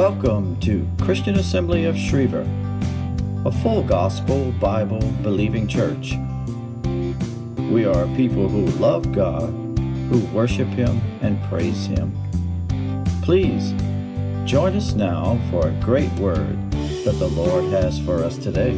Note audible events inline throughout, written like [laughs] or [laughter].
Welcome to Christian Assembly of Schriever, a full gospel, Bible believing church. We are people who love God, who worship Him, and praise Him. Please join us now for a great word that the Lord has for us today.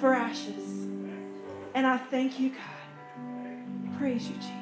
For ashes. And I thank you, God. Praise you, Jesus.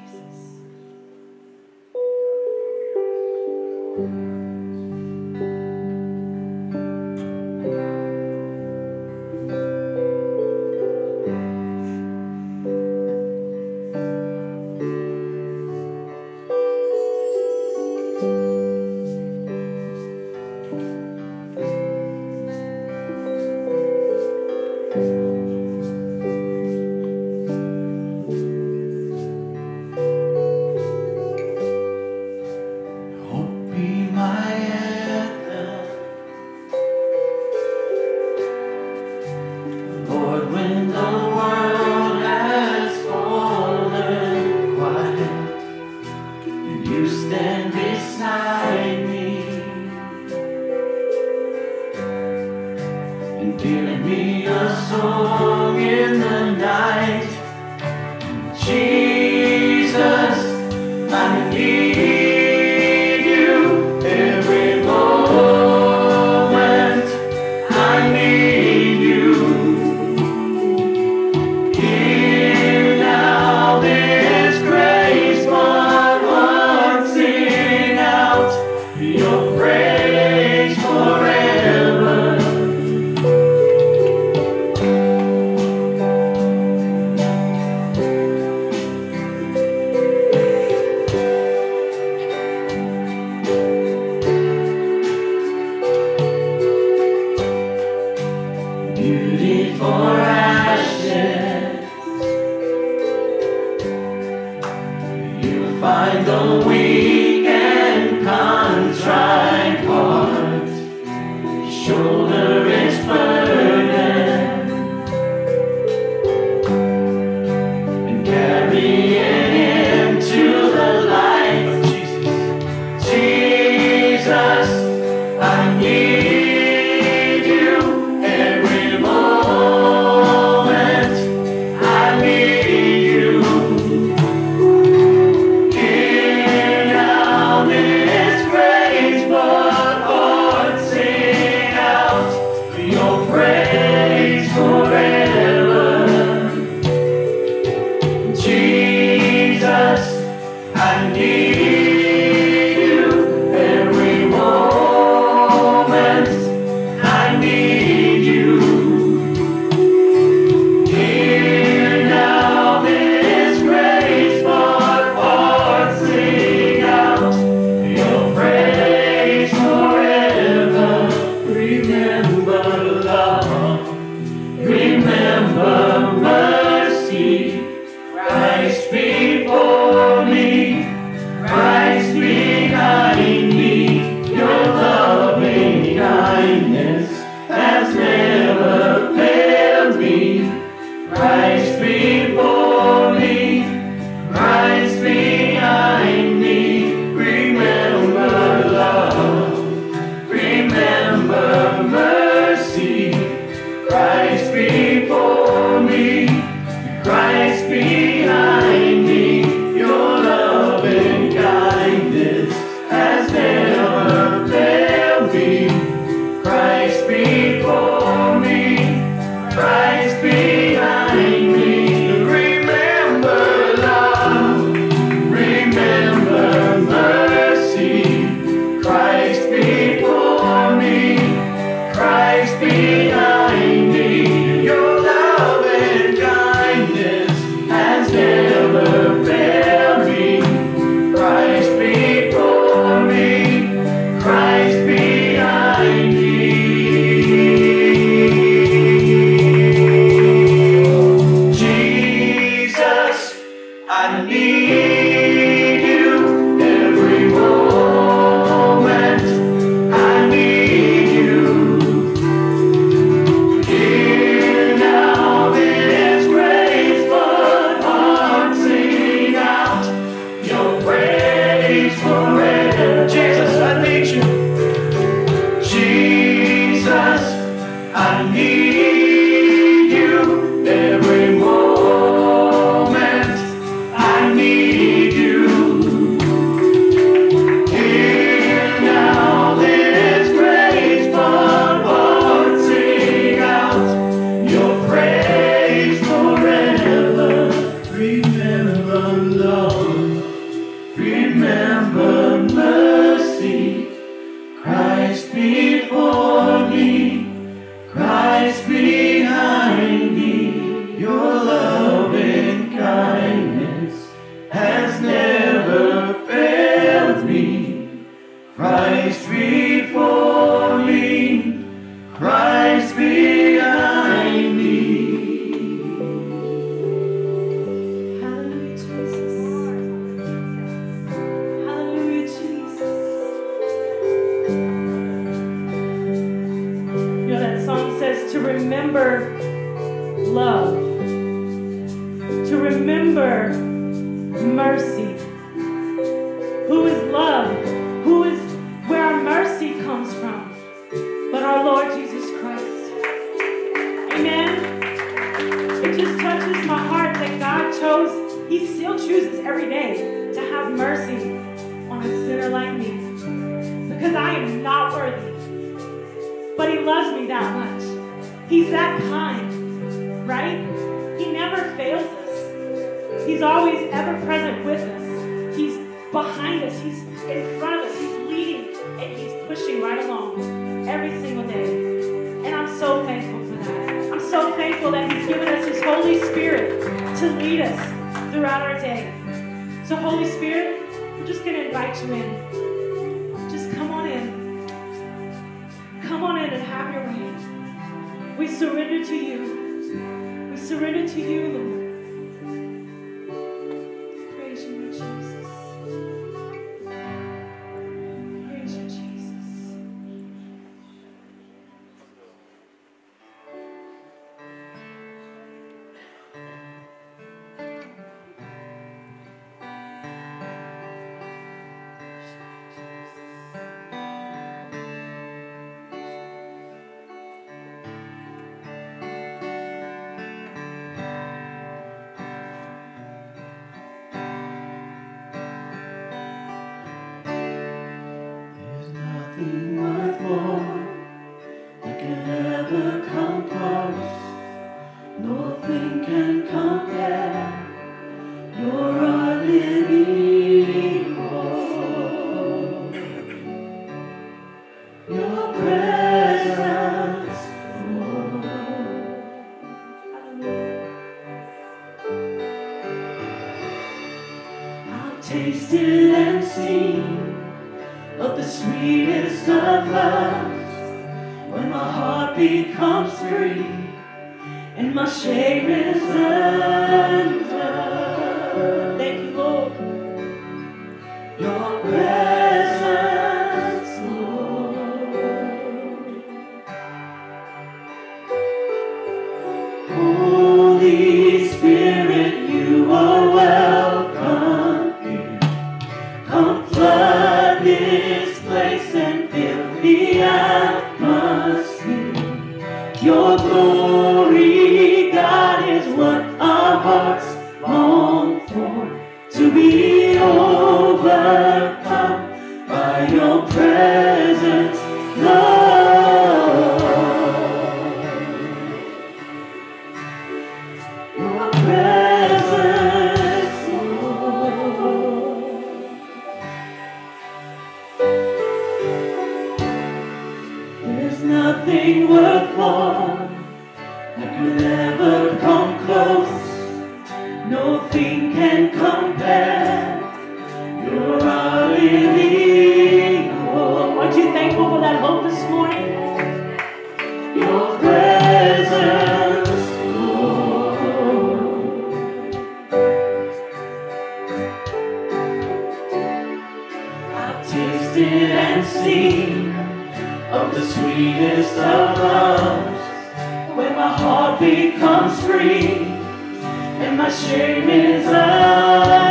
shame is ours.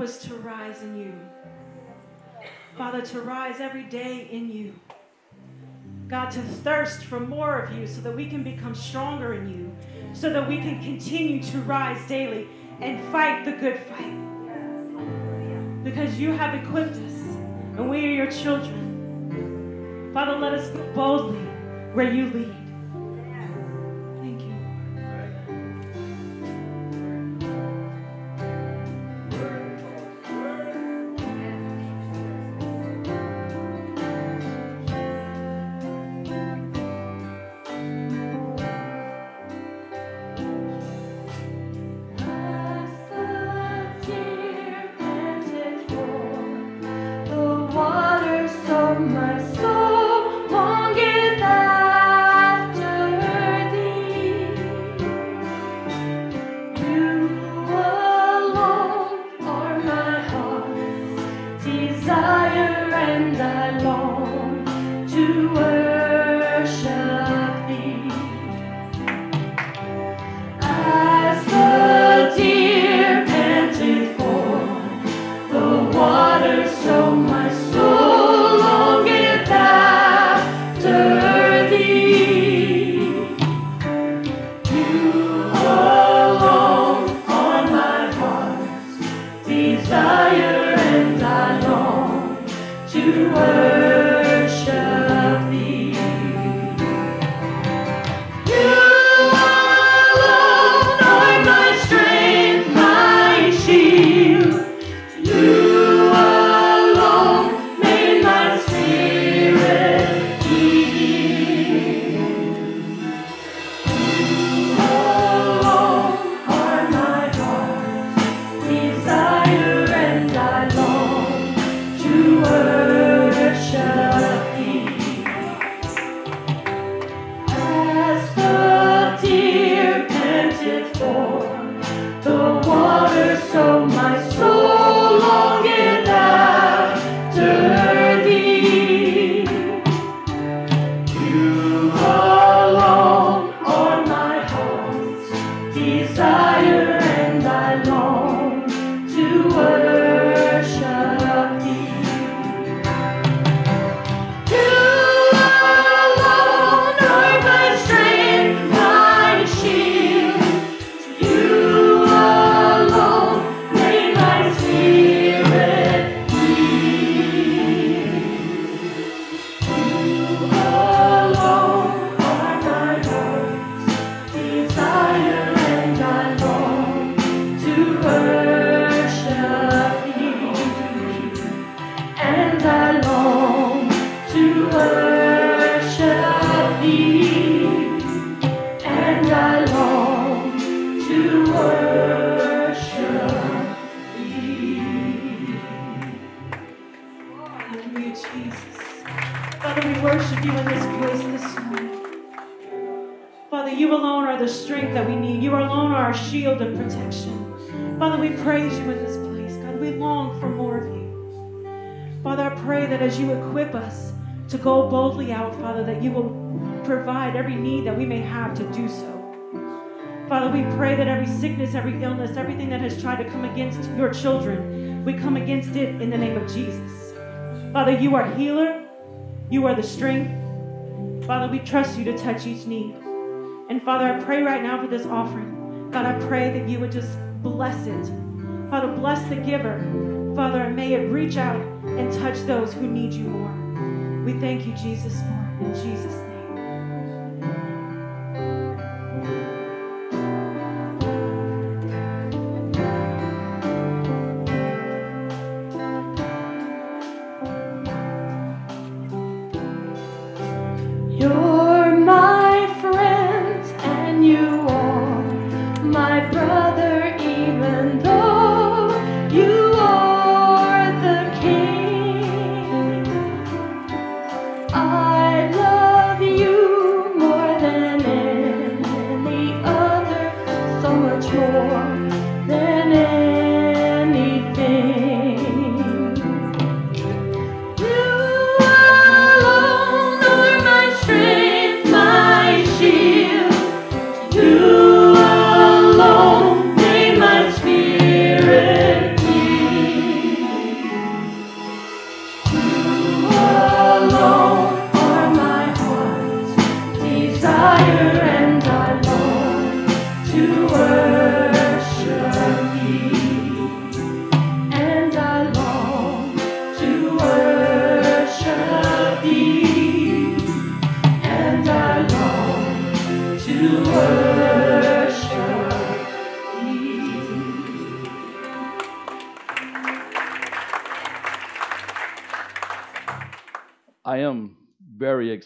Was us to rise in you. Father, to rise every day in you. God, to thirst for more of you so that we can become stronger in you, so that we can continue to rise daily and fight the good fight. Because you have equipped us, and we are your children. Father, let us go boldly where you lead. Boldly out, Father, that you will provide every need that we may have to do so. Father, we pray that every sickness, every illness, everything that has tried to come against your children, we come against it in the name of Jesus. Father, you are healer. You are the strength. Father, we trust you to touch each need. And Father, I pray right now for this offering. God, I pray that you would just bless it. Father, bless the giver. Father, may it reach out and touch those who need you more. We thank you, Jesus, for it. In Jesus'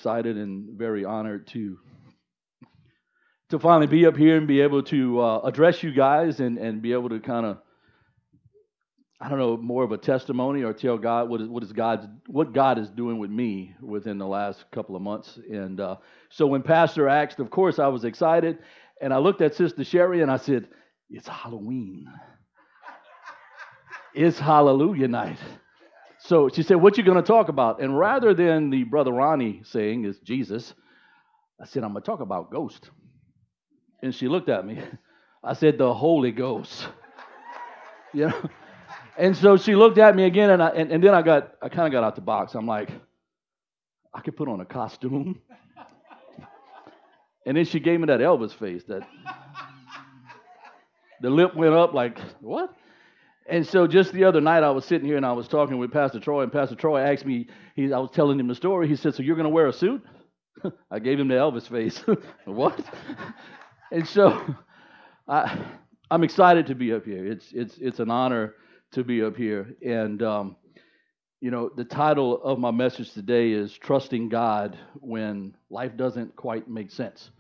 excited and very honored to to finally be up here and be able to uh, address you guys and, and be able to kind of I don't know more of a testimony or tell God what is what is God what God is doing with me within the last couple of months and uh, so when Pastor asked, of course I was excited and I looked at Sister Sherry and I said, "It's Halloween. it's Hallelujah night." So she said, What you to talk about? And rather than the brother Ronnie saying is Jesus, I said, I'm to talk about ghost. And she looked at me. [laughs] I said, The Holy Ghost. [laughs] you know? And so she looked at me again, and, I, and, and then I got, I kind of got out the box. I'm like, I could put on a costume. [laughs] and then she gave me that Elvis face, that the lip went up like, What? And so just the other night, I was sitting here and I was talking with Pastor Troy, and Pastor Troy asked me, he, I was telling him the story. He said, So you're going to wear a suit? [laughs] I gave him the Elvis face. [laughs] what? [laughs] and so I, I'm excited to be up here. It's, it's, it's an honor to be up here. And, um, you know, the title of my message today is Trusting God When Life Doesn't Quite Make Sense.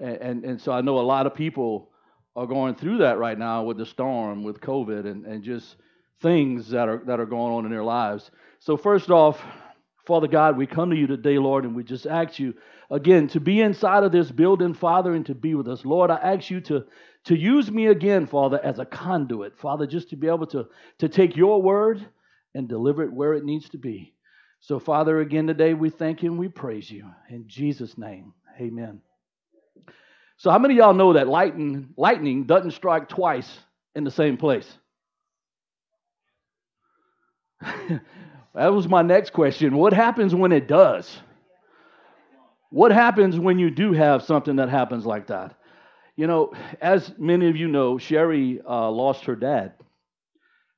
And, and, and so I know a lot of people are going through that right now with the storm, with COVID, and, and just things that are, that are going on in their lives. So, first off, Father God, we come to you today, Lord, and we just ask you again to be inside of this building, Father, and to be with us. Lord, I ask you to, to use me again, Father, as a conduit, Father, just to be able to, to take your word and deliver it where it needs to be. So, Father, again today we thank you and we praise you. In Jesus' name, amen. So, how many of y'all know that lightning, lightning doesn't strike twice in the same place? [laughs] that was my next question. What happens when it does? What happens when you do have something that happens like that? You know, as many of you know, Sherry uh, lost her dad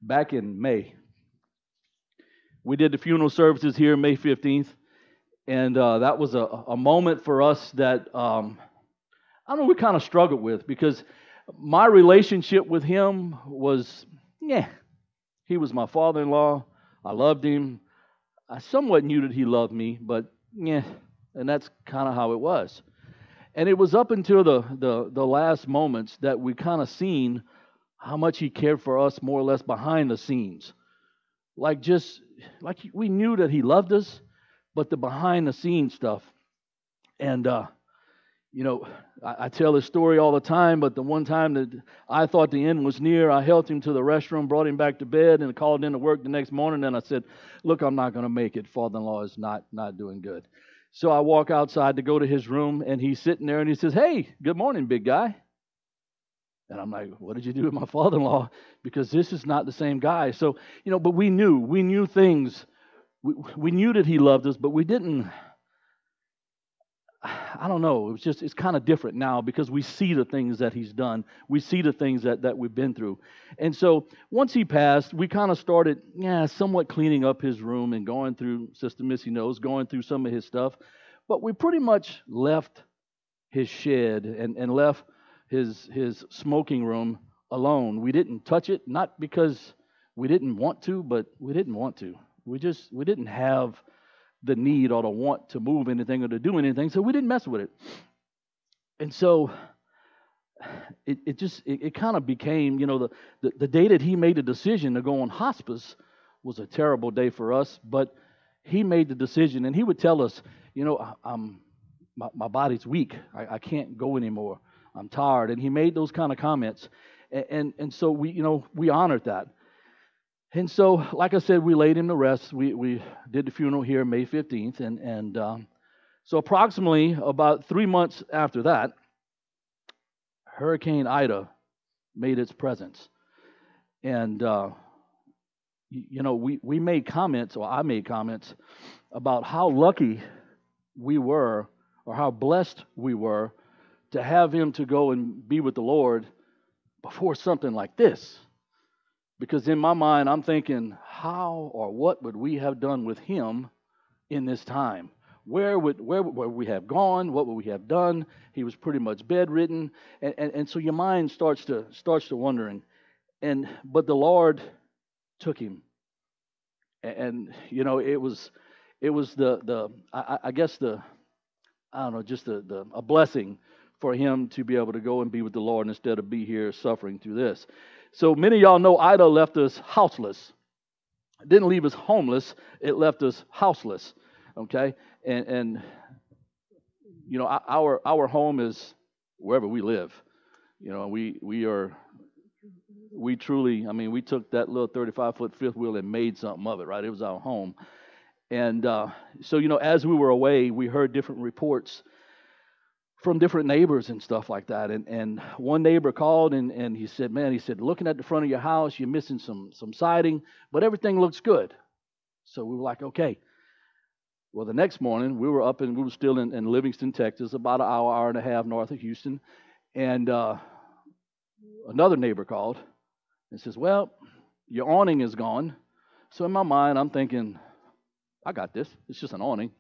back in May. We did the funeral services here May 15th, and uh, that was a, a moment for us that um, I know we kind of struggled with because my relationship with him was, yeah, he was my father-in-law. I loved him. I somewhat knew that he loved me, but yeah, and that's kind of how it was. And it was up until the, the, the last moments that we kind of seen how much he cared for us more or less behind the scenes. Like just like we knew that he loved us, but the behind the scenes stuff. And uh, you know, I, I, tell this story all the time, but the one time that I thought the end was near, I helped him to the restroom, brought him back to bed, and called in to work the next morning. And I said, "Look, I'm not going to make it. Father-in-law is not not doing good." So I walk outside to go to his room, and he's sitting there and he says, Hey, good morning, big guy. And I'm like, What did you do with my father in law? Because this is not the same guy. So, you know, but we knew, we knew things. We, we knew that he loved us, but we didn't [sighs] I don't know. It was just it's kind of different now because we see the things that he's done. We see the things that, that we've been through. And so once he passed, we kind of started, yeah, somewhat cleaning up his room and going through Sister Missy knows, going through some of his stuff. But we pretty much left his shed and, and left his his smoking room alone. We didn't touch it, not because we didn't want to, but we didn't want to. We just we didn't have the need or the want to move anything or to do anything, so we didn't mess with it. And so it, it just it, it kind of became, you know, the, the, the day that he made the decision to go on hospice was a terrible day for us, but he made the decision and he would tell us, you know, I'm my, my body's weak. I, I can't go anymore. I'm tired. And he made those kind of comments. And, and, and so we, you know, we honored that. And so, like I said, we laid him to rest. We, we did the funeral here May 15th. And, and um, so, approximately about three months after that, Hurricane Ida made its presence. And, uh, you know, we, we made comments, or I made comments, about how lucky we were, or how blessed we were to have him to go and be with the Lord before something like this. Because in my mind, I'm thinking, how or what would we have done with him in this time? Where would, where would we have gone? What would we have done? He was pretty much bedridden. And, and, and so your mind starts to, starts to wondering. And, but the Lord took him. And, and you know, it was, it was the, the I, I guess the, I don't know, just the, the, a blessing for him to be able to go and be with the Lord instead of be here suffering through this. So many of y'all know Ida left us houseless. It didn't leave us homeless, it left us houseless. Okay? And and you know, our our home is wherever we live. You know, we we are we truly, I mean, we took that little 35 foot fifth wheel and made something of it, right? It was our home. And uh, so, you know, as we were away, we heard different reports from different neighbors and stuff like that. And and one neighbor called and, and he said, Man, he said, looking at the front of your house, you're missing some some siding, but everything looks good. So we were like, okay. Well, the next morning we were up and we were still in, in Livingston, Texas, about an hour, hour and a half north of Houston, and uh, another neighbor called and says, Well, your awning is gone. So in my mind, I'm thinking, I got this. It's just an awning.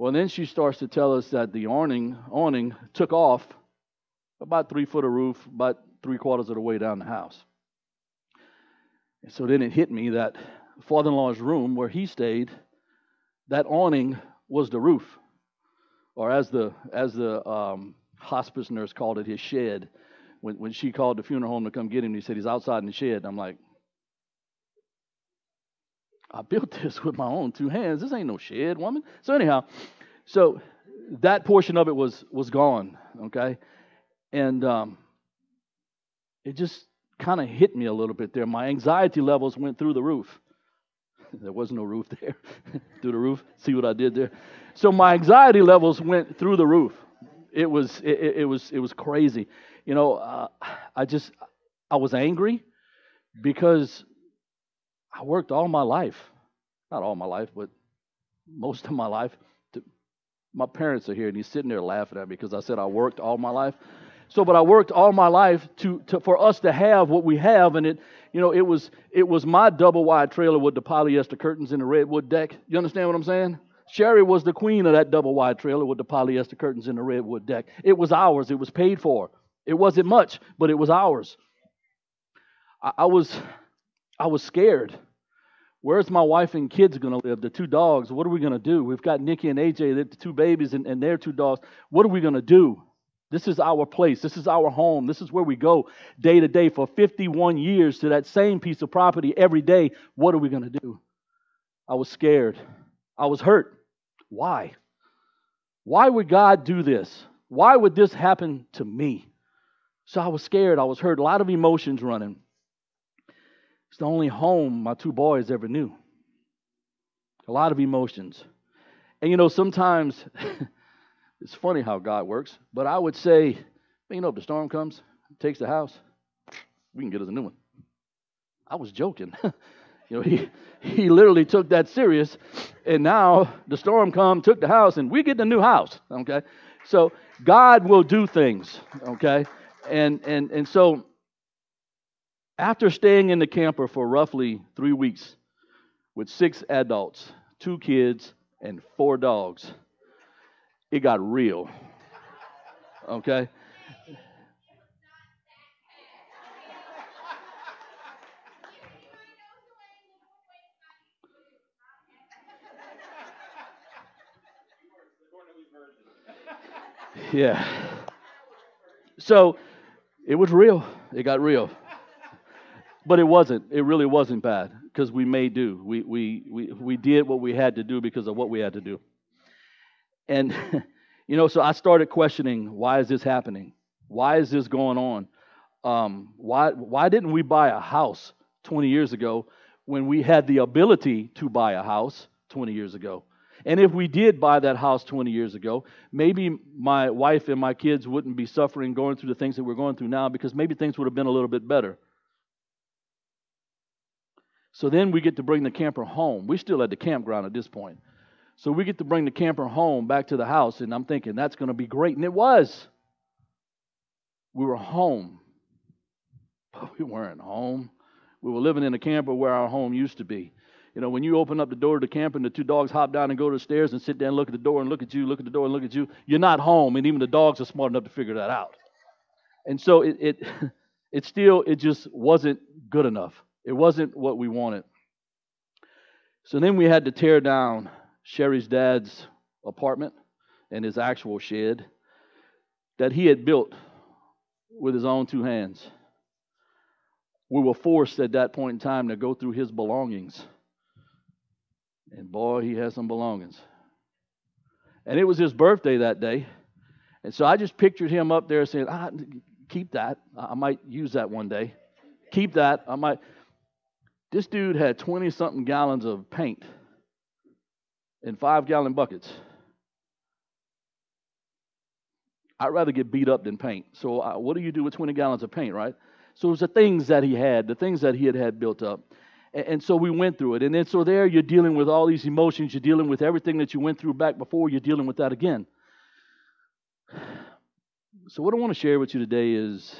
Well, then she starts to tell us that the awning, awning took off about three foot of roof, about three quarters of the way down the house. And so then it hit me that father in law's room where he stayed, that awning was the roof. Or as the, as the um, hospice nurse called it, his shed. When, when she called the funeral home to come get him, he said he's outside in the shed. And I'm like, I built [laughs] this with my own two hands. This ain't no shed, woman. So anyhow, so that portion of it was was gone. Okay, and um, it just kind of hit me a little bit there. My anxiety levels went through the roof. [laughs] there was no roof there. [laughs] through the roof. See what I did there? So my anxiety levels went through the roof. It was it, it was it was crazy. You know, uh, I just I was angry because I worked all my life. Not all my life, but most of my life. To, my parents are here, and he's sitting there laughing at me because I said I worked all my life. So, but I worked all my life to, to for us to have what we have, and it, you know, it was it was my double wide trailer with the polyester curtains and the redwood deck. You understand what I'm saying? Sherry was the queen of that double wide trailer with the polyester curtains and the redwood deck. It was ours. It was paid for. It wasn't much, but it was ours. I, I was I was scared. Where's my wife and kids going to live? The two dogs. What are we going to do? We've got Nikki and AJ, the two babies, and, and their two dogs. What are we going to do? This is our place. This is our home. This is where we go day to day for 51 years to that same piece of property every day. What are we going to do? I was scared. I was hurt. Why? Why would God do this? Why would this happen to me? So I was scared. I was hurt. A lot of emotions running. It's the only home my two boys ever knew. A lot of emotions. And you know, sometimes. [laughs] It's funny how God works, but I would say, you know, if the storm comes, takes the house, we can get us a new one. I was joking. [laughs] you know, he he literally took that serious, and now the storm come, took the house, and we get a new house. Okay, so God will do things. Okay, and and and so after staying in the camper for roughly three weeks with six adults, two kids, and four dogs it got real. Okay? Yeah. So it was real. It got real. But it wasn't. It really wasn't bad because we made do. We, we, we, we did what we had to do because of what we had to do. And, [laughs] you know, so I started questioning why is this happening? Why is this going on? Um, why, why didn't we buy a house 20 years ago when we had the ability to buy a house 20 years ago? And if we did buy that house 20 years ago, maybe my wife and my kids wouldn't be suffering going through the things that we're going through now because maybe things would have been a little bit better. So then we get to bring the camper home. We're still at the campground at this point. So we get to bring the camper home back to the house, and I'm thinking that's going to be great. And it was. We were home, but we weren't home. We were living in a camper where our home used to be. You know, when you open up the door to the camper and the two dogs hop down and go to the stairs and sit down and look at the door and look at you, look at the door and look at you, you're not home. And even the dogs are smart enough to figure that out. And so it, it, [laughs] it still, it just wasn't good enough. It wasn't what we wanted. So then we had to tear down Sherry's dad's apartment and his actual shed that he had built with his own two hands. We were forced at that point in time to go through his belongings. And boy, he had some belongings. And it was his birthday that day. And so I just pictured him up there saying, ah, keep that. I might use that one day. Keep that. I might. This dude had 20 something gallons of paint in five gallon buckets. I'd rather get beat up than paint. So, what do you do with 20 gallons of paint, right? So, it was the things that he had, the things that he had had built up. And, and so, we went through it. And then, so there you're dealing with all these emotions. You're dealing with everything that you went through back before. You're dealing with that again. So, what I want to share with you today is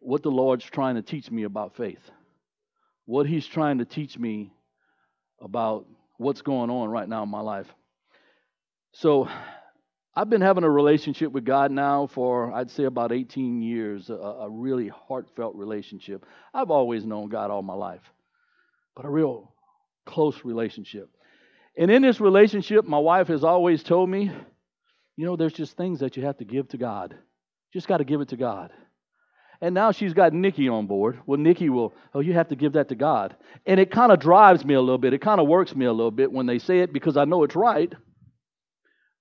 what the Lord's trying to teach me about faith. What He's trying to teach me about what's going on right now in my life. So, I've been having a relationship with God now for, I'd say, about 18 years, a, a, really heartfelt relationship. I've always known God all my life, but a real close relationship. And in this relationship, my wife has always told me, you know, there's just things that you have to give to God. Just got to give it to God. And now she's got Nikki on board. Well, Nikki will, oh, you have to give that to God. And it kind of drives me a little bit. It kind of works me a little bit when they say it because I know it's right.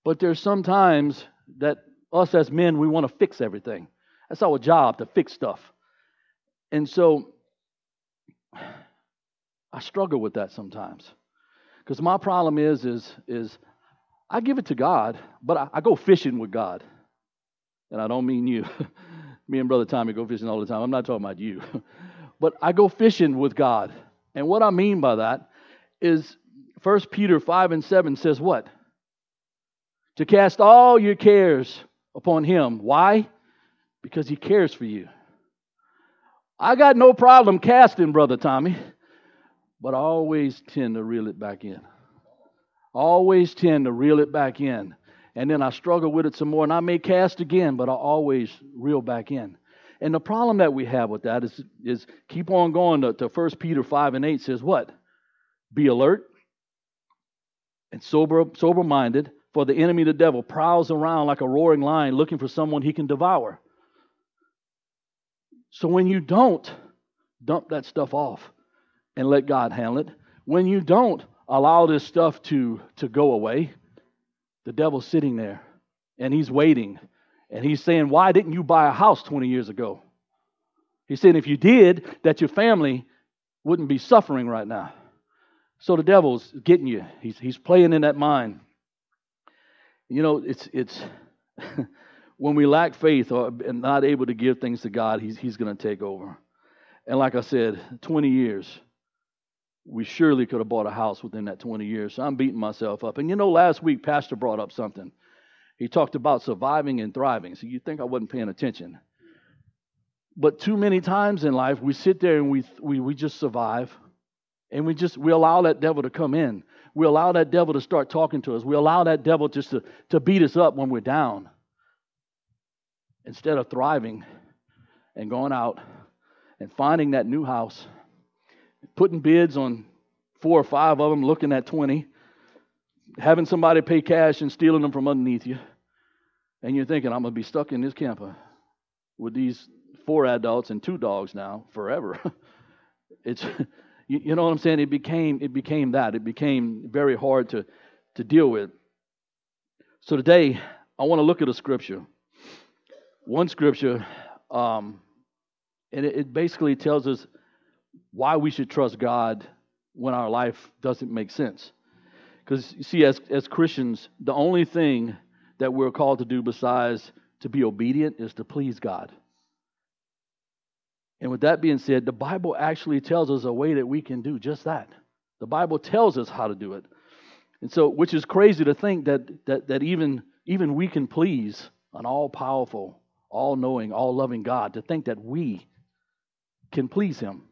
But there's sometimes that us as men, we want to fix everything. That's our job to fix stuff. And so I struggle with that sometimes. Because my problem is, is, is I give it to God, but I, I go fishing with God. And I don't mean you. [laughs] Me and Brother Tommy go fishing all the time. I'm not talking about you. [laughs] but I go fishing with God. And what I mean by that is 1 Peter 5 and 7 says what? To cast all your cares upon him. Why? Because he cares for you. I got no problem casting, Brother Tommy, but I always tend to reel it back in. Always tend to reel it back in. And then I struggle with it some more, and I may cast again, but I always reel back in. And the problem that we have with that is, is keep on going to, to 1 Peter 5 and 8 says what? Be alert and sober sober minded, for the enemy, the devil, prowls around like a roaring lion looking for someone he can devour. So when you don't dump that stuff off and let God handle it, when you don't allow this stuff to, to go away, the devil's sitting there and he's waiting and he's saying, Why didn't you buy a house 20 years ago? He's saying, If you did, that your family wouldn't be suffering right now. So the devil's getting you. He's, he's playing in that mind. You know, it's, it's [laughs] when we lack faith or not able to give things to God, he's, he's going to take over. And like I said, 20 years, we surely could have bought a house within that 20 years. So I'm beating myself up. And you know, last week, Pastor brought up something. He talked about surviving and thriving. So you think I wasn't paying attention. But too many times in life, we sit there and we, we, we just survive. And we just we allow that devil to come in. We allow that devil to start talking to us. We allow that devil just to, to beat us up when we're down. Instead of thriving and going out and finding that new house, putting bids on four or five of them, looking at 20, having somebody pay cash and stealing them from underneath you. And you're thinking, I'm going to be stuck in this camper with these four adults and two dogs now forever. [laughs] it's [laughs] you, you know what I'm saying? It became it became that. It became very hard to to deal with. So today I want to look at a scripture. One scripture, um, and it, it basically tells us why we should trust God when our life doesn't make sense. Because you see, as as Christians, the only thing that we're called to do besides to be obedient is to please God. And with that being said, the Bible actually tells us a way that we can do just that. The Bible tells us how to do it. And so, which is crazy to think that, that, that even, even we can please an all powerful, all knowing, all loving God, to think that we can please Him.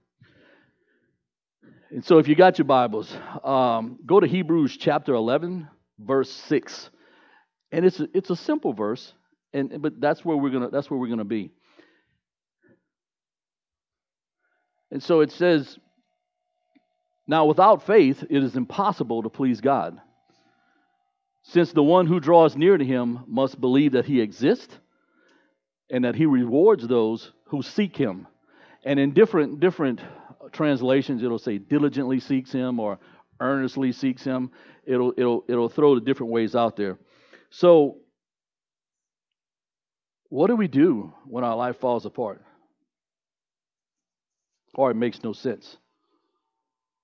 And so, if you got your Bibles, um, go to Hebrews chapter 11, verse 6. And it's a, it's a simple verse, and, but that's where we're gonna that's where we're gonna be. And so it says, Now without faith it is impossible to please God, since the one who draws near to him must believe that he exists and that he rewards those who seek him. And in different different translations it'll say diligently seeks him or earnestly seeks him. It'll it'll it'll throw the different ways out there. So what do we do when our life falls apart? or it makes no sense.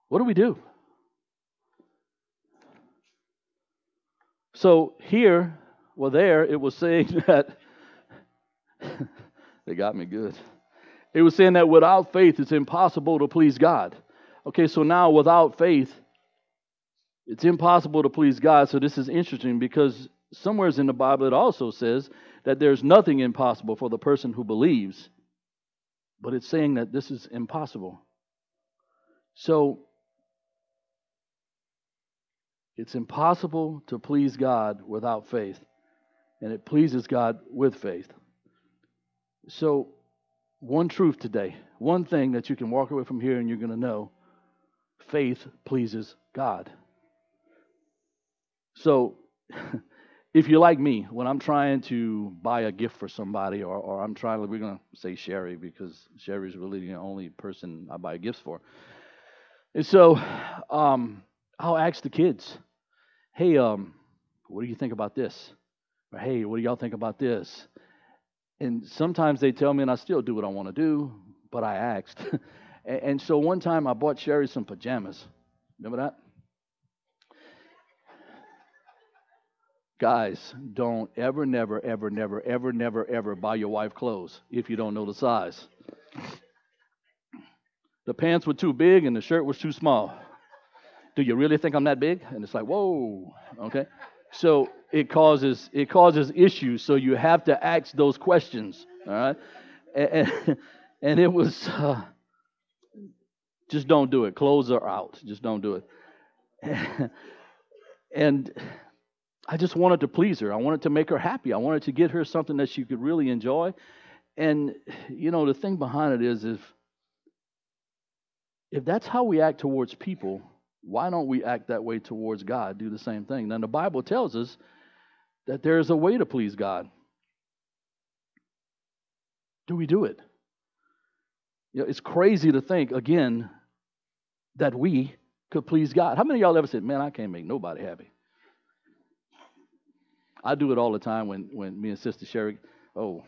What do we do? So here, well, there, it was saying [laughs] that [laughs] they got me good. It was saying that without faith, it's impossible to please God. Okay, so now without faith, it's impossible to please God. So this is interesting because somewheres in the Bible it also says that there's nothing impossible for the person who believes. But it's saying that this is impossible. So, it's impossible to please God without faith, and it pleases God with faith. So, one truth today, one thing that you can walk away from here and you're going to know faith pleases God. So, [laughs] if you're like me, when I'm trying to buy a gift for somebody, or, or I'm trying, to we're going to say Sherry because Sherry's really the only person I buy gifts for. And so um, I'll ask the kids, hey, um, what do you think about this? Or hey, what do y'all think about this? And sometimes they tell me, and I still do what I want to do, but I asked. [laughs] and, and so one time I bought Sherry some pajamas. Remember that? Guys, don't ever, never, ever, never, ever, never, ever buy your wife clothes if you don't know the size. The pants were too big and the shirt was too small. Do you really think I'm that big? And it's like, whoa, okay. So it causes it causes issues. So you have to ask those questions. All right, and, [laughs] and it was uh, just don't do it. Clothes are out. Just don't do it. [laughs] and I just wanted to please her. I wanted to make her happy. I wanted to get her something that she could really enjoy. And you know, the thing behind it is if if that's how we act towards people, why don't we act that way towards God? Do the same thing. Now the Bible tells us that there is a way to please God. Do we do it? You know, it's crazy to think again that we could please God. How many of y'all ever said, "Man, I can't make nobody happy"? I do it all the time when, when me and Sister Sherry, oh,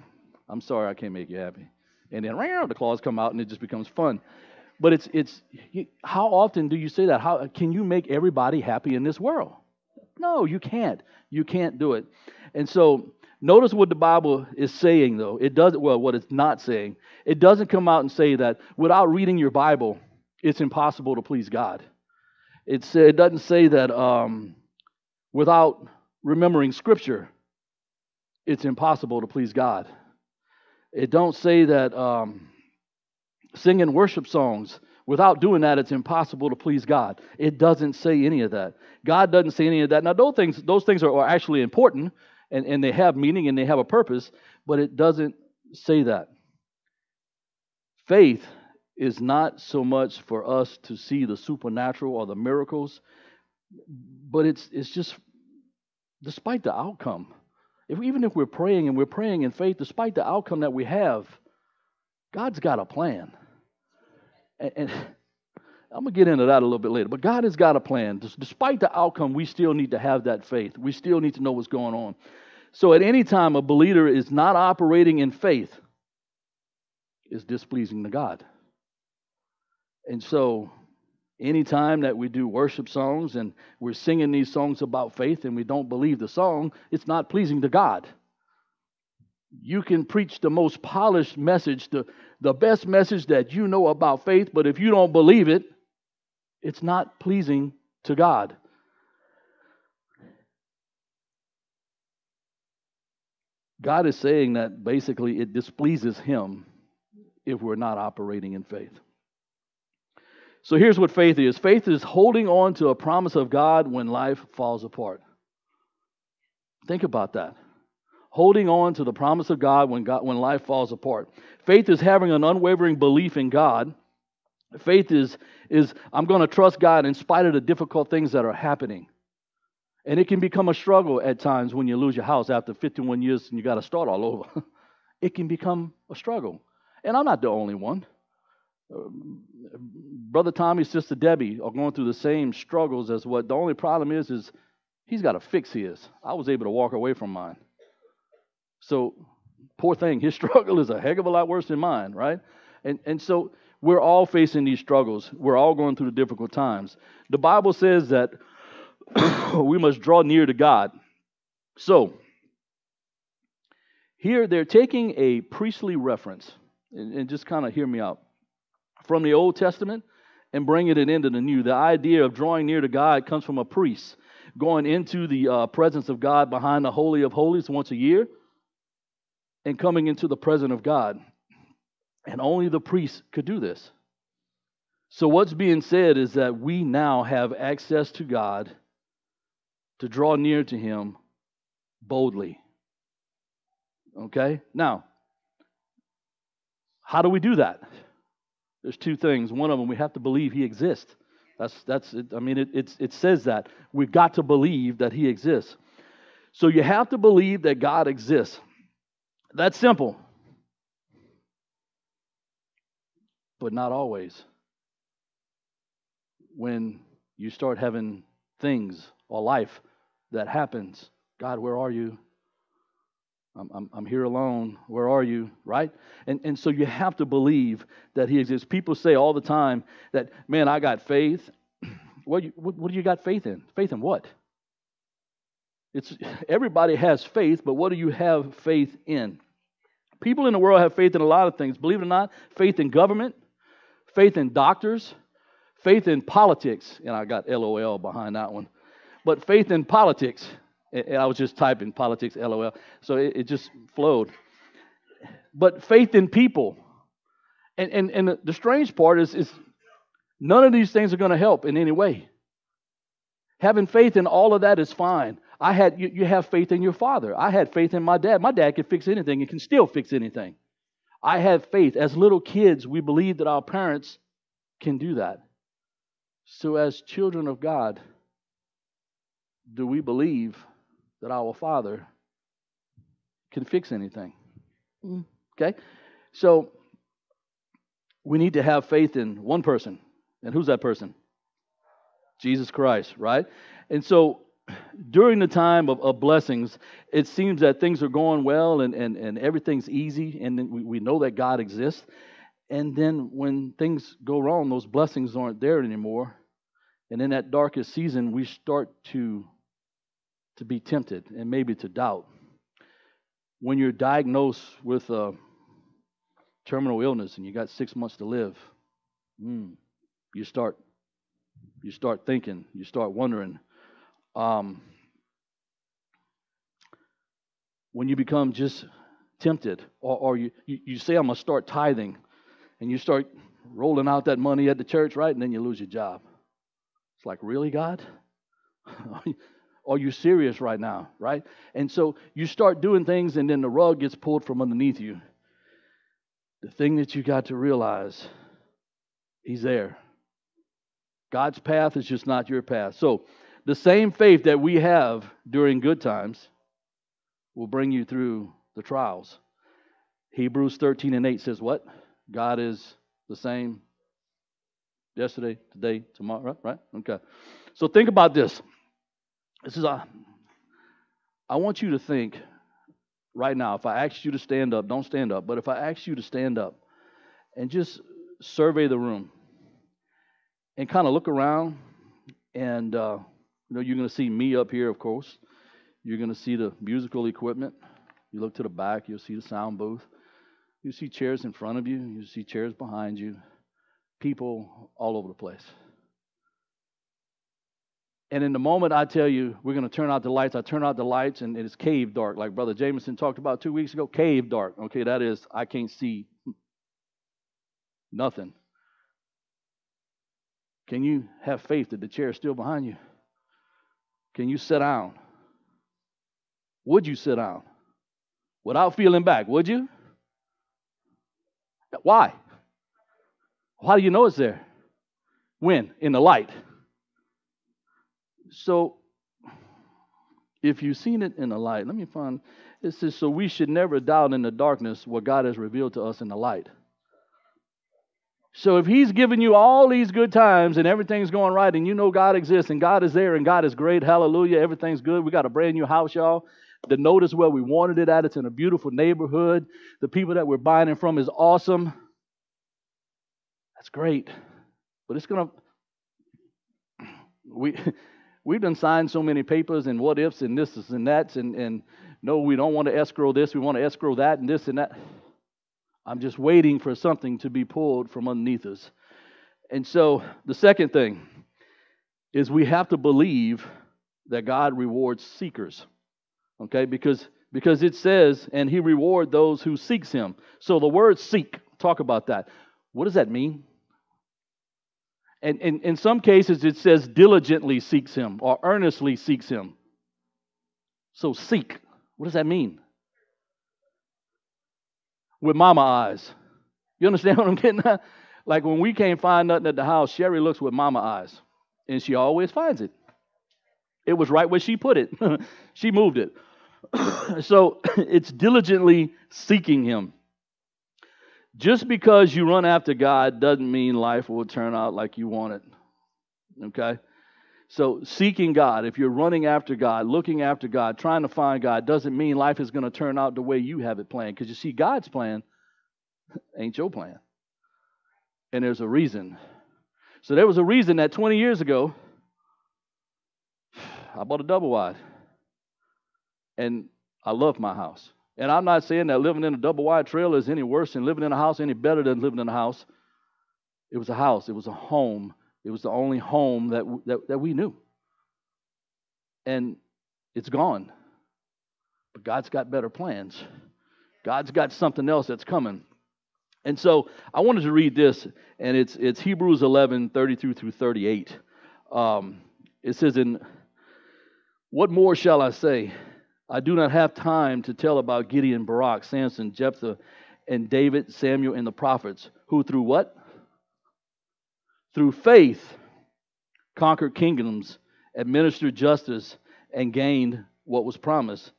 I'm sorry I can't make you happy. And then the claws come out and it just becomes fun. But it's, it's how often do you say that? How can you make everybody happy in this world? No, you can't. You can't do it. And so notice what the Bible is saying, though. It doesn't, well, what it's not saying. It doesn't come out and say that without reading your Bible, it's impossible to please God. It's, it doesn't say that um, without remembering Scripture, it's impossible to please God. It don't say that um, singing worship songs without doing that it's impossible to please God. It doesn't say any of that. God doesn't say any of that. Now those things those things are, actually important and, and they have meaning and they have a purpose, but it doesn't say that. Faith is not so much for us to see the supernatural or the miracles, but it's it's just despite the outcome. If, even if we're praying and we're praying in faith, despite the outcome that we have, God's got a plan. And, and I'm going to get into that a little bit later. But God has got a plan. Despite the outcome, we still need to have that faith. We still need to know what's going on. So at any time, a believer is not operating in faith, is displeasing to God. And so Anytime that we do worship songs and we're singing these songs about faith and we don't believe the song, it's not pleasing to God. You can preach the most polished message, the, the best message that you know about faith, but if you don't believe it, it's not pleasing to God. God is saying that basically it displeases Him if we're not operating in faith. So here's what faith is faith is holding on to a promise of God when life falls apart. Think about that. Holding on to the promise of God when, God, when life falls apart. Faith is having an unwavering belief in God. Faith is, is I'm going to trust God in spite of the difficult things that are happening. And it can become a struggle at times when you lose your house after 51 years and you got to start all over. [laughs] it can become a struggle. And I'm not the only one. Um, Brother Tommy, Sister Debbie are going through the same struggles as what the only problem is is he's got to fix his. I was able to walk away from mine. So poor thing, his [laughs] struggle is a heck of a lot worse than mine, right? And and so we're all facing these struggles. We're all going through the difficult times. The Bible says that [coughs] we must draw near to God. So here they're taking a priestly reference, and, and just kind of hear me out from the Old Testament and bringing it into the New. The idea of drawing near to God comes from a priest going into the uh, presence of God behind the Holy of Holies once a year and coming into the presence of God. And only the priests could do this. So, what's being said is that we now have access to God to draw near to Him boldly. Okay? Now, how do we do that? There's two things. One of them, we have to believe he exists. That's, that's it. I mean, it, it's, it says that. We've got to believe that he exists. So you have to believe that God exists. That's simple. But not always. When you start having things or life that happens, God, where are you? I'm, I'm, I'm here alone. Where are you? Right? And, and so you have to believe that He exists. People say all the time that, man, I got faith. [clears throat] What, you, what, what do you got faith in? Faith in what? It's, everybody has faith, but what do you have faith in? People in the world have faith in a lot of things. Believe it or not, faith in government, faith in doctors, faith in politics. And I got LOL behind that one. But faith in politics. And I was just typing politics, LOL. So it, it just flowed. But faith in people. And, and, and the strange part is, is none of these things are going to help in any way. Having faith in all of that is fine. I had you, you have faith in your father. I had faith in my dad. My dad can fix anything and can still fix anything. I have faith. As little kids, we believe that our parents can do that. So, as children of God, do we believe that our Father can fix anything? Mm. Okay? So, we need to have faith in one person. And who's that person? Jesus Christ, right? And so, during the time of, of, blessings, it seems that things are going well and, and, and everything's easy, and we, we know that God exists. And then when things go wrong, those blessings aren't there anymore. And in that darkest season, we start to, to be tempted and maybe to doubt. When you're diagnosed with a terminal illness and you got six months to live, mm, you start you start thinking, you start wondering, um, when you become just tempted, or, or you, you, you say, I'm going to start tithing, and you start rolling out that money at the church, right? And then you lose your job. It's like, really, God? [laughs] Are you serious right now, right? And so you start doing things, and then the rug gets pulled from underneath you. The thing that you got to realize, He's there. God's path is just not your path. So the same faith that we have during good times will bring you through the trials. Hebrews 13 and 8 says what? God is the same yesterday, today, tomorrow, right? Okay. So think about this. This is a I want you to think right now, if I ask you to stand up, don't stand up, but if I ask you to stand up and just survey the room and kind of look around and uh, you know, you're going to see me up here, of course. You're going to see the musical equipment. You look to the back, you'll see the sound booth. You see chairs in front of you, you see chairs behind you, people all over the place. And in the moment I tell you, we're going to turn out the lights, I turn out the lights and it's cave dark, like Brother Jameson talked about two weeks ago. Cave dark. Okay, that is, I can't see nothing. Can you have faith that the chair is still behind you? Can you sit down? Would you sit down? Without feeling back, would you? Why? How do you know it's there? When? In the light. So, if you've seen it in the light, let me find it says, So we should never doubt in the darkness what God has revealed to us in the light. So if he's giving you all these good times and everything's going right and you know God exists and God is there and God is great, hallelujah, everything's good. We got a brand new house, y'all. The notice where we wanted it at, it's in a beautiful neighborhood. The people that we're buying it from is awesome. That's great. But it's gonna we [laughs] we've done signed so many papers and what ifs and this and that's and, and no, we don't want to escrow this, we want to escrow that and this and that. I'm just waiting for something to be pulled from underneath us. And so the second thing is we have to believe that God rewards seekers. Okay? Because because it says and he reward those who seeks him. So the word seek, talk about that. What does that mean? And, and in some cases it says diligently seeks him or earnestly seeks him. So seek. What does that mean? With mama eyes. You understand [laughs] what I'm getting at? Like when we can't find nothing at the house, Sherry looks with mama eyes, and she always finds it. It was right where she put it. [laughs] she moved it. [coughs] so [coughs] it's diligently seeking Him. Just because you run after God doesn't mean life will turn out like you want it. Okay? So, seeking God, if you're running after God, looking after God, trying to find God, doesn't mean life is going to turn out the way you have it planned. Because you see, God's plan [laughs] ain't your plan. And there's a reason. So, there was a reason that 20 years ago, [sighs] I bought a double wide. And I love my house. And I'm not saying that living in a double wide trailer is any worse than living in a house, any better than living in a house. It was a house, it was a home it was the only home that, that, that we knew. And it's gone. But God's got better plans. God's got something else that's coming. And so I wanted to read this, and it's, it's Hebrews 11 32 through 38. Um, it says, In what more shall I say? I do not have time to tell about Gideon, Barak, Samson, Jephthah, and David, Samuel, and the prophets, who through what? Through faith, conquered kingdoms, administered justice, and gained what was promised,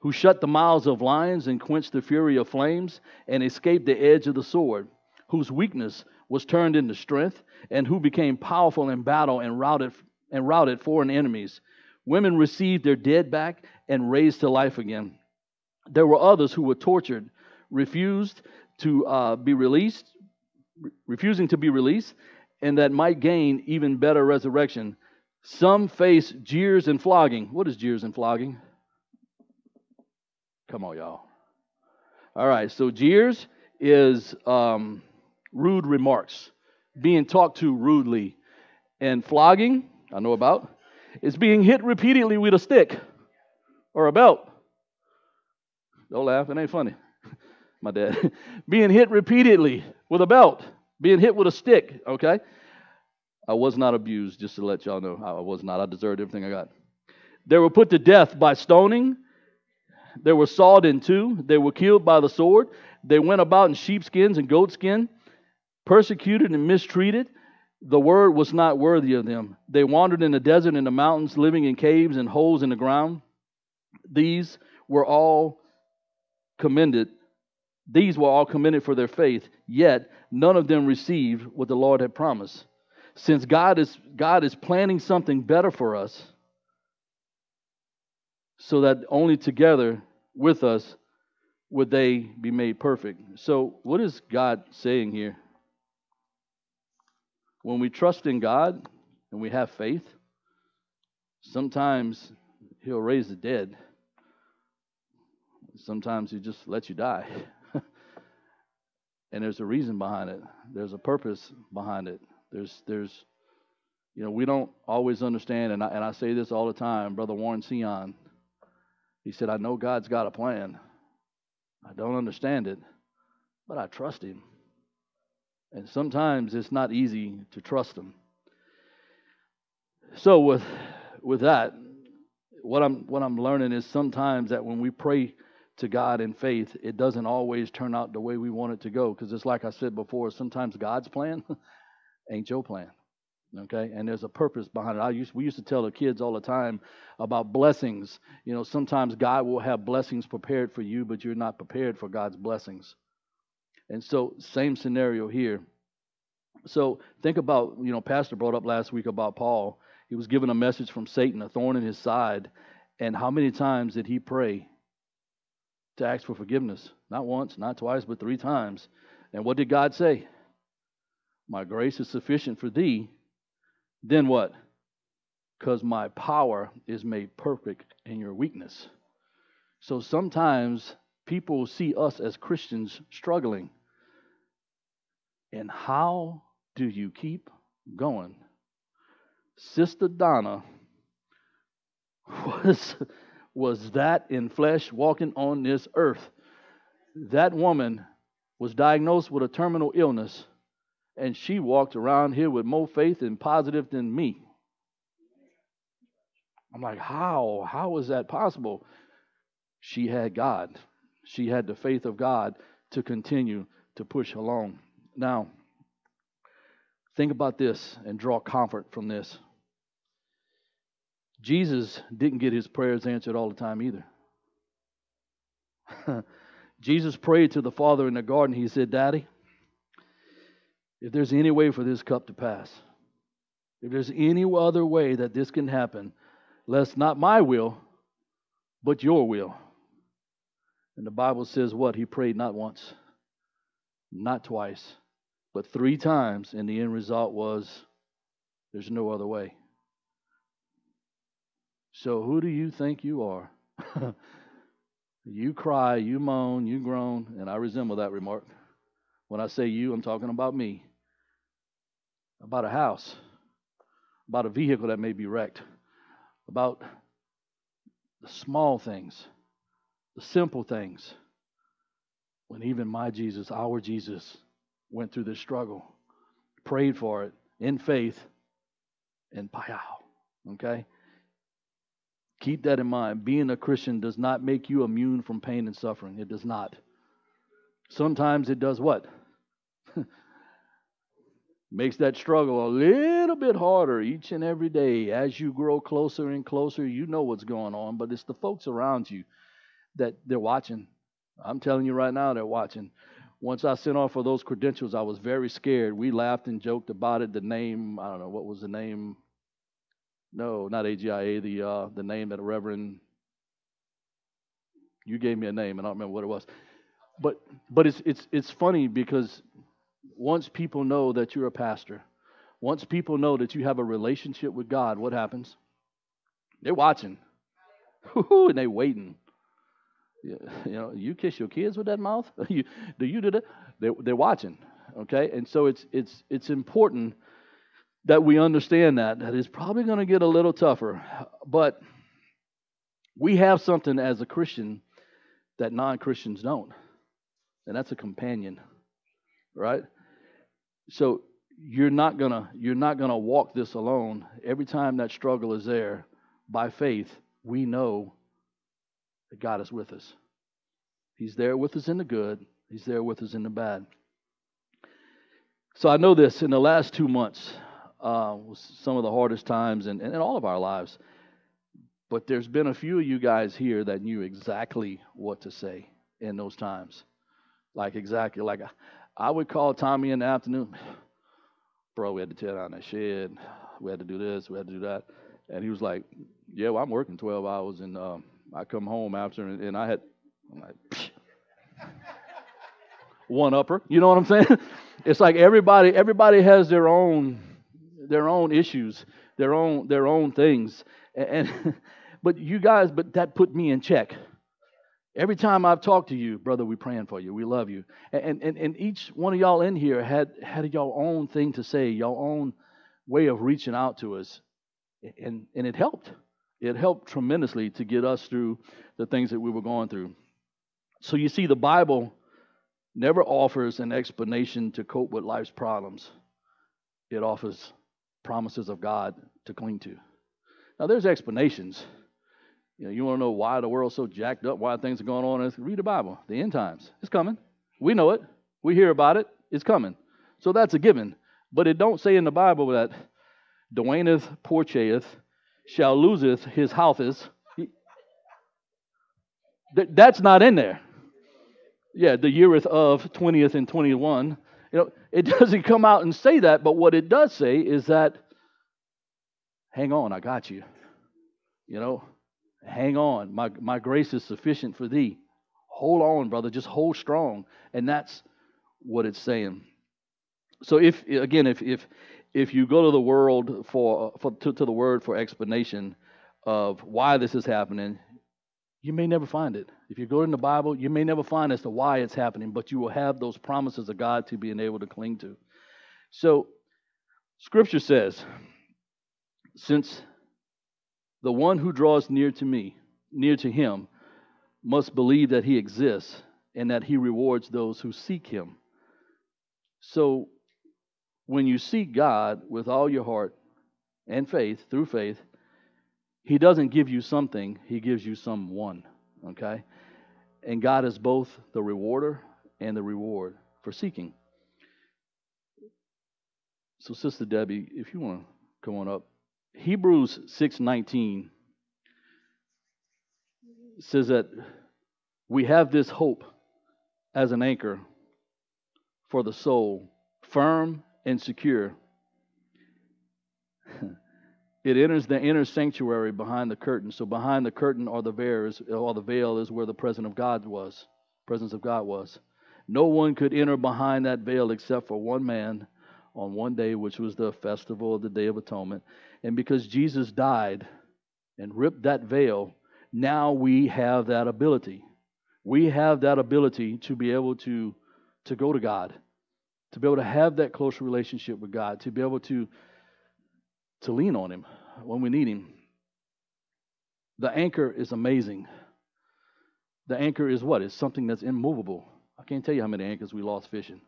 who shut the mouths of lions and quenched the fury of flames, and escaped the edge of the sword, whose weakness was turned into strength, and who became powerful in battle and routed, and routed foreign enemies. Women received their dead back and raised to life again. There were others who were tortured, refused to uh, be released, refusing to be released, and that might gain even better resurrection. Some face jeers and flogging. What is jeers and flogging? Come on, y'all. All right, so jeers is um, rude remarks, being talked to rudely. And flogging, I know about, is being hit repeatedly with a stick or a belt. Don't laugh, it ain't funny. [laughs] My dad. [laughs] being hit repeatedly with a belt being hit with a stick, okay? I was not abused, just to let y'all know. I was not. I deserved everything I got. They were put to death by stoning. They were sawed in two. They were killed by the sword. They went about in sheepskins and goatskin, persecuted and mistreated. The word was not worthy of them. They wandered in the desert and the mountains, living in caves and holes in the ground. These were all commended. These were all commended for their faith, yet none of them received what the Lord had promised. Since God is, God is planning something better for us, so that only together with us would they be made perfect. So, what is God saying here? When we trust in God and we have faith, sometimes He'll raise the dead. Sometimes He just lets you die. And there's a reason behind it, there's a purpose behind it. There's, there's, you know, we don't always understand, and I, and I say this all the time. Brother Warren Sion, he said, I know God's got a plan. I don't understand it, but I trust Him. And sometimes it's not easy to trust Him. So with with that, what I'm what I'm learning is sometimes that when we pray to God in faith, it doesn't always turn out the way we want it to go. Because it's like I said before, sometimes God's plan [laughs] ain't your plan. Okay, and there's a purpose behind it. I used we used to tell the kids all the time about blessings. You know, sometimes God will have blessings prepared for you, but you're not prepared for God's blessings. And so, same scenario here. So think about, you know, Pastor brought up last week about Paul. He was given a message from Satan, a thorn in his side. And how many times did he pray to ask for forgiveness? Not once, not twice, but three times. And what did God say? My grace is sufficient for thee. Then what? Because my power is made perfect in your weakness. So sometimes people see us as Christians struggling. And how do you keep going? Sister Donna [laughs] was, was that in flesh walking on this earth. That woman was diagnosed with a terminal illness and she walked around here with more faith and positive than me. I'm like, how? How is that possible? She had God. She had the faith of God to continue to push along. Now, think about this and draw comfort from this. Jesus didn't get his prayers answered all the time either. [laughs] Jesus prayed to the Father in the garden. He said, Daddy, if there's any way for this cup to pass, If there's any other way that this can happen, lest not my will, but your will. And the Bible says what? He prayed not once, not twice, but three times, and the end result was there's no other way. So, who do you think you are? [laughs] you cry, you moan, you groan, and I resemble that remark. When I say you, I'm talking about me. About a house, about a vehicle that may be wrecked, about the small things, the simple things. When even my Jesus, our Jesus, went through this struggle, prayed for it in faith, and pow. Okay? Keep that in mind. Being a Christian does not make you immune from pain and suffering. It does not. Sometimes it does what? [laughs] Makes that struggle a little bit harder each and every day. As you grow closer and closer, you know what's going on, but it's the folks around you that they're watching. I'm telling you right now, they're watching. Once I sent off for those credentials, I was very scared. We laughed and joked about it. The name, I don't know, what was the name? No, not AGIA, the, uh, the name that Reverend, you gave me a name, and I don't remember what it was. But, but it's, it's, it's funny because once people know that you're a pastor, once people know that you have a relationship with God, what happens? They're watching. and they waiting. You know, you kiss your kids with that mouth. [laughs] you, do you do that? They're, they're watching. Okay, and so it's it's it's important that we understand that that is probably going to get a little tougher, but we have something as a Christian that non-Christians don't, and that's a companion, right? So you're not gonna you're not gonna walk this alone. Every time that struggle is there, by faith, we know that God is with us. He's there with us in the good. He's there with us in the bad. So I know this in the last two months uh, was some of the hardest times in, in all of our lives. But there's been a few of you guys here that knew exactly what to say in those times. Like exactly like I would call Tommy in the afternoon, [sighs] bro, we had to tear down that shed. We had to do this, we had to do that. And he was like, Yeah, well, I'm working 12 hours and um, I come home after and, and I had, I'm like, [laughs] one upper. You know what I'm saying? [laughs] It's like everybody, everybody has their own, their own issues, their own, their own things. And, and [laughs] but you guys, but that put me in check. Every time I've talked to you, brother, we're praying for you. We love you. And, and, and each one of y'all in here had, had your own thing to say, your own way of reaching out to us. And, and it helped. It helped tremendously to get us through the things that we were going through. So you see, the Bible never offers an explanation to cope with life's problems, it offers promises of God to cling to. Now, there's explanations you know, you want to know why the world's so jacked up, why things are going on? Read the Bible. The end times. It's coming. We know it. We hear about it. It's coming. So that's a given. But it don't say in the Bible that Dwayne'th porchayeth shall loseth his houses. That's not in there. Yeah, the yeareth of 20th and 21. You know, it [laughs] doesn't come out and say that, but what it does say is that, hang on, I got you. You know, Hang on. My, my grace is sufficient for thee. Hold on, brother. Just hold strong. And that's what it's saying. So if again, if if if you go to the world for, for to, to the word for explanation of why this is happening, you may never find it. If you go in the Bible, you may never find as to why it's happening, but you will have those promises of God to be able to cling to. So, Scripture says, since the one who draws near to me, near to him, must believe that he exists and that he rewards those who seek him. So, when you seek God with all your heart and faith, through faith, he doesn't give you something, he gives you someone. Okay? And God is both the rewarder and the reward for seeking. So, Sister Debbie, if you want to come on up. Hebrews 6:19 says that we have this hope as an anchor for the soul, firm and secure. [laughs] it enters the inner sanctuary behind the curtain. So behind the curtain or the veil is, or the veil is where the presence of God was. Presence of God was. No one could enter behind that veil except for one man on one day, which was the festival of the Day of Atonement. And because Jesus died and ripped that veil, now we have that ability. We have that ability to be able to, to go to God, to be able to have that close relationship with God, to be able to, to lean on Him when we need Him. The anchor is amazing. The anchor is what? It's something that's immovable. I can't tell you how many anchors we lost fishing.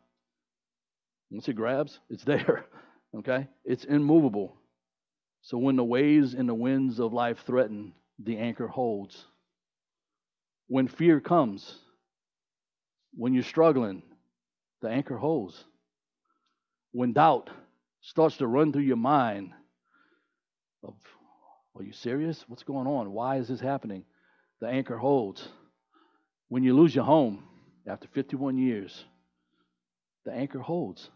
Once it grabs, it's [laughs] there. Okay? It's immovable. So when the waves and the winds of life threaten, the anchor holds. When fear comes, when you're struggling, the anchor holds. When doubt starts to run through your mind of are you serious? What's going on? Why is this happening? The anchor holds. When you lose your home after 51 years, the anchor holds.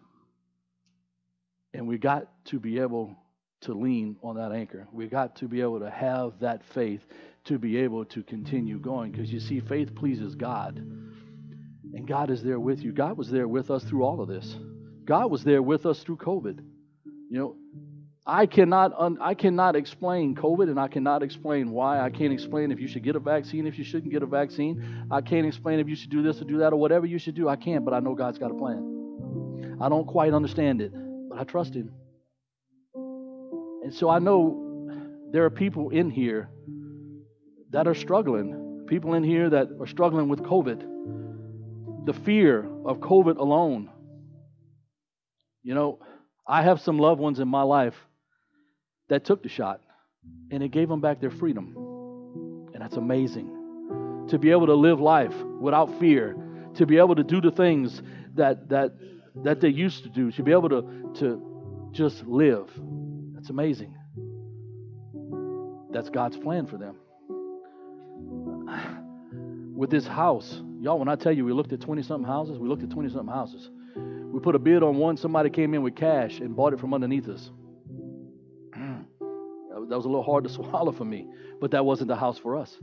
And we got to be able to lean on that anchor. We got to be able to have that faith to be able to continue going. Because you see, faith pleases God. And God is there with you. God was there with us through all of this. God was there with us through COVID. You know, I cannot un, I cannot explain COVID and I cannot explain why. I can't explain if you should get a vaccine, if you shouldn't get a vaccine. I can't explain if you should do this or do that or whatever you should do. I can't, but I know God's got a plan. I don't quite understand it. But I trust Him. And so I know there are people in here that are struggling, people in here that are struggling with COVID, the fear of COVID alone. You know, I have some loved ones in my life that took the shot and it gave them back their freedom. And that's amazing. To be able to live life without fear, to be able to do the things that that that they used to do, to be able to, to just live. That's amazing. That's God's plan for them. [sighs] With this house, y'all, when I tell you we looked at 20 something houses, we looked at 20 something houses. We put a bid on one, somebody came in with cash and bought it from underneath us. That was a little hard to [laughs] swallow for me, but that wasn't the house for us.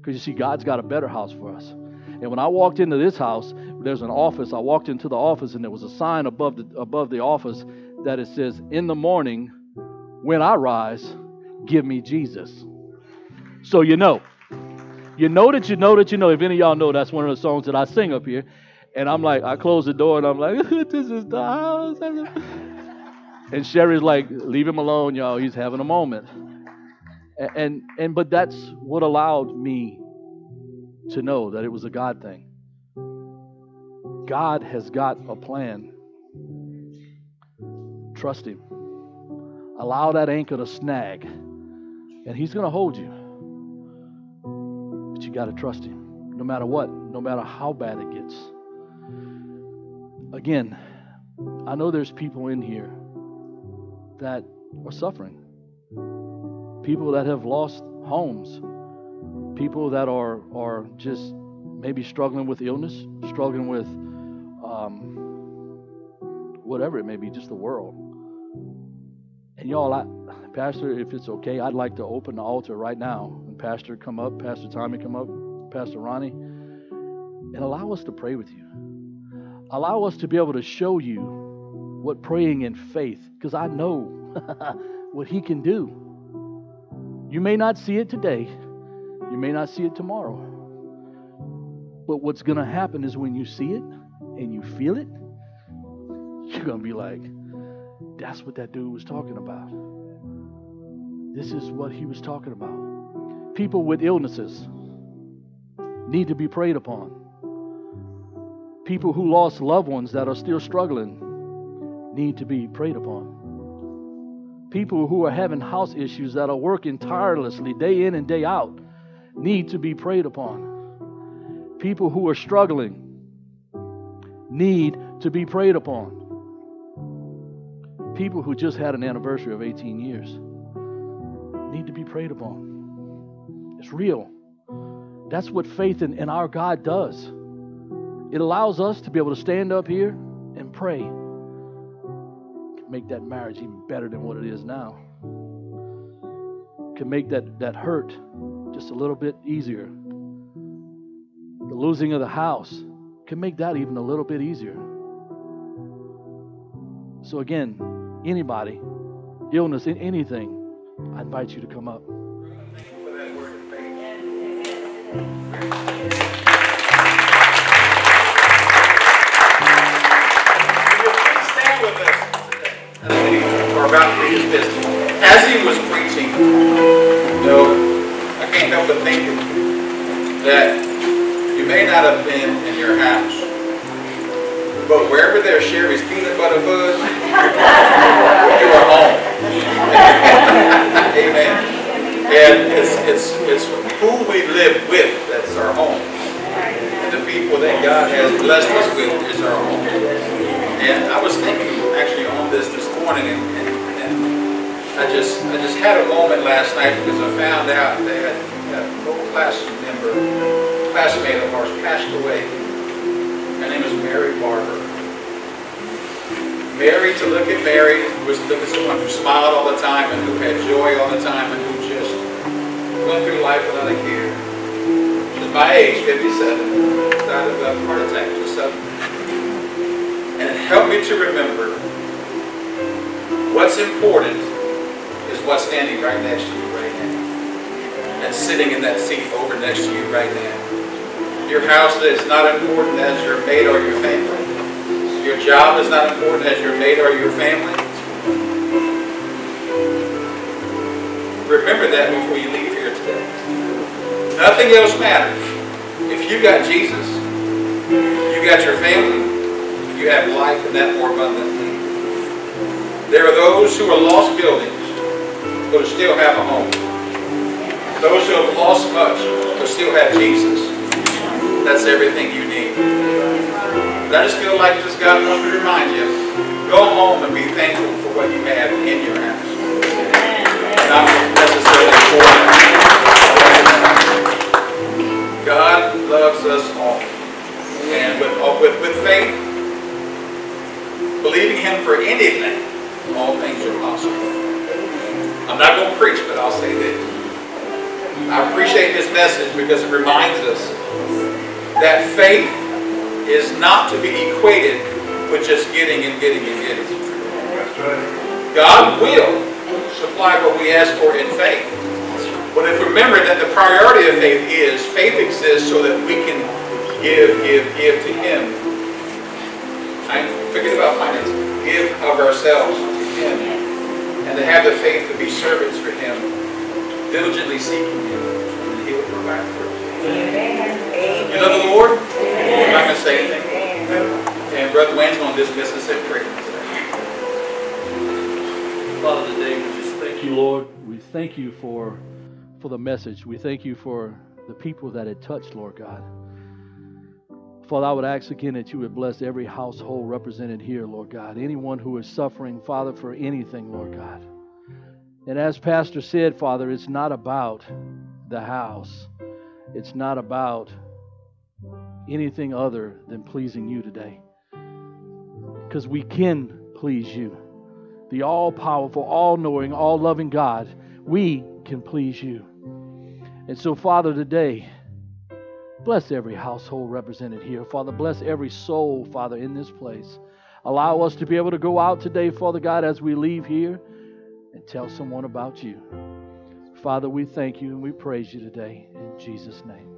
Because you see, God's got a better house for us. And when I walked into this house, there's an office. I walked into the office, and there was a sign above the above the office that it says, "In the morning, when I rise, give me Jesus." So you know, you know that you know that you know. If any of y'all know, that's one of the songs that I sing up here. And I'm like, I close the door, and I'm like, [laughs] "This is the house." [laughs] And Sherry's like, "Leave him alone, y'all. He's having a moment." And and, but that's what allowed me to know that it was a God thing. God has got a plan. Trust Him. Allow that anchor to snag, and He's going to hold you. But you got to trust Him, no matter what, no matter how bad it gets. Again, I know there's people in here that are suffering, people that have lost homes, people that are are just maybe struggling with illness, struggling with um, whatever it may be, just the world. And y'all, I, Pastor, if it's okay, I'd like to open the altar right now. And Pastor, come up. Pastor Tommy, come up. Pastor Ronnie, and allow us to pray with you. Allow us to be able to show you what praying in faith, because I know [laughs] what He can do. You may not see it today, you may not see it tomorrow. But what's going to happen is when you see it and you feel it, you're going to be like, that's what that dude was talking about. This is what he was talking about. People with illnesses need to be prayed upon. People who lost loved ones that are still struggling need to be prayed upon. People who are having house issues that are working tirelessly day in and day out need to be prayed upon. People who are struggling need to be prayed upon. People who just had an anniversary of 18 years need to be prayed upon. It's real. That's what faith in, in our God does. It allows us to be able to stand up here and pray. Make that marriage even better than what it is now. can make that, that hurt just a little bit easier. The losing of the house can make that even a little bit easier. So, again, anybody, illness, anything, I invite you to come up. stand About his business. As he was preaching, you know, I can't help but thinking that you may not have been in your house, but wherever there's Sherry's peanut butter fudge, you are home. [laughs] Amen. And it's, it's, it's who we live with that's our home. And the people that God has blessed us with is our home. And I was thinking actually on this this morning, and I just I just had a moment last night because I found out that a old class member, classmate of ours passed away. Her name is Mary Barber. Mary, to look at Mary, was someone who smiled all the time and who had joy all the time and who just went through life without a care. She's my age, 57, died of a heart attack just suddenly. And it helped me to remember what's important what's standing right next to you right now. And sitting in that seat over next to you right now. Your house is not important as your mate or your family. Your job is not important as your mate or your family. Remember that before you leave here today. Nothing else matters. If you got Jesus, you got your family, you have life and that more abundantly. There are those who are lost buildings, but still have a home. Those who have lost much, but still have Jesus. That's everything you need. But I just feel like just God wants to remind you, go home and be thankful for what you have in your house. Not necessarily for. God loves us all. And with, oh, with, with faith, believing Him for anything, all things are possible. I'm not going to preach, but I'll say this. I appreciate this message because it reminds us that faith is not to be equated with just getting and getting and getting. God will supply what we ask for in faith. But if we remember that the priority of faith is faith exists so that we can give, give, give to Him. I forget about finances. Give of ourselves to Him. And to have the faith to be servants for Him, diligently seeking Him, and He will provide for us. You love the Lord? I'm not going to say anything. And Brother Wayne's going to dismiss us in prayer. Father, today we just thank you, Lord. We thank you for for the message. We thank you for the people that it touched, Lord God. Father, I would ask again that you would bless every household represented here, Lord God. Anyone who is suffering, Father, for anything, Lord God. And as Pastor said, Father, it's not about the house. It's not about anything other than pleasing you today. Because we can please you the all powerful, all knowing, all loving God, we can please you. And so, Father, today, bless every household represented here. Father, bless every soul, Father, in this place. Allow us to be able to go out today, Father God, as we leave here and tell someone about you. Father, we thank you and we praise you today in Jesus' name.